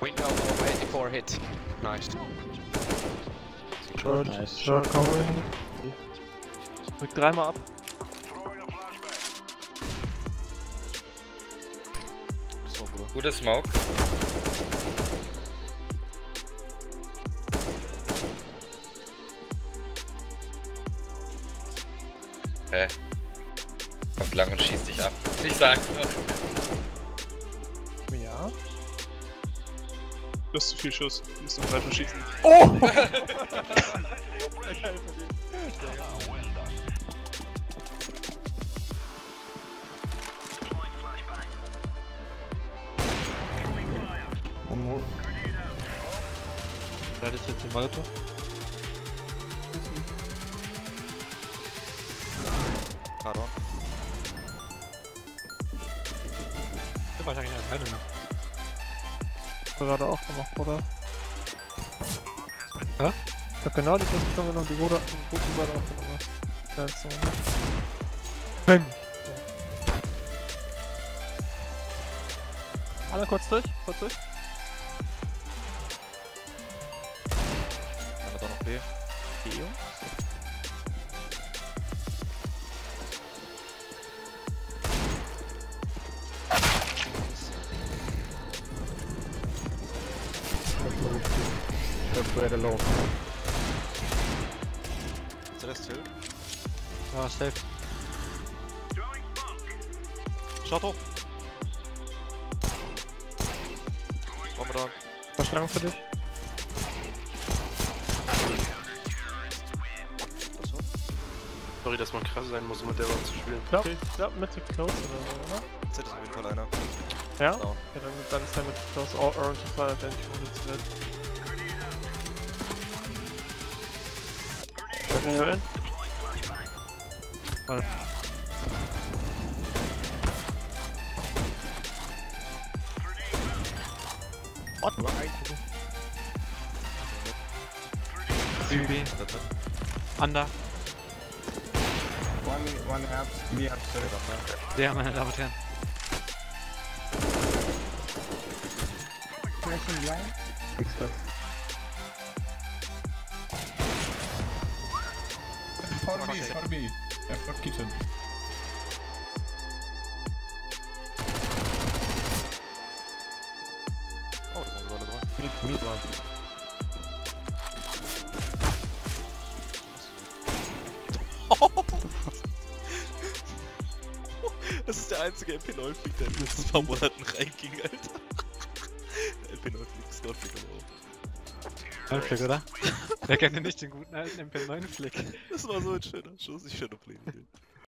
Window of 84 hit. Nice. Short, Nice. short covering. Rück dreimal ab. So. Guter Smoke. Hä? Kommt lang und schießt dich ab. Ich sag's doch. Ja. Du hast zu viel Schuss. Du musst noch weiter schießen. More. Da ist jetzt die Molotov. Pardon. Der war eigentlich alleine mehr. Gerade auch gemacht, oder? Hä? Ich hab genau die Position genommen, die wurde guten Ball aufgenommen hast. Ja, so, ne? Bam! Alle kurz durch, kurz durch. Einer da noch B. Die Jungs. Just wait alone. Ist der Tilt? Ja, safe. Hoch. Bombe da. Verstärkung für dich. Sorry, dass man krass sein muss, um mit der Wand zu spielen. Ich glaub, ich glaub Mitte Close oder so, oder? Z ist auf jeden Fall einer. Ja? Down. Ja, dann, dann ist er Mitte Close. All Orange leider der nicht umgesetzt wird. Können wir in? What? Sübi. Das wird Under. One, one apps, me upstairs. Der, meine Damen und Herren. Flashing blind. For B, for B. Yeah, for kitchen. Oh, da sind wir alle dran. Mid, mid one. Das ist der einzige MP9-Flick, der in den letzten paar Monaten reinging, Alter. Der MP9-Flick ist Nordflick aber auch. Neunflick, oder? Wer kennt denn nicht den guten alten MP9-Flick? Das war so ein schöner Schuss, ich schöner Pläne.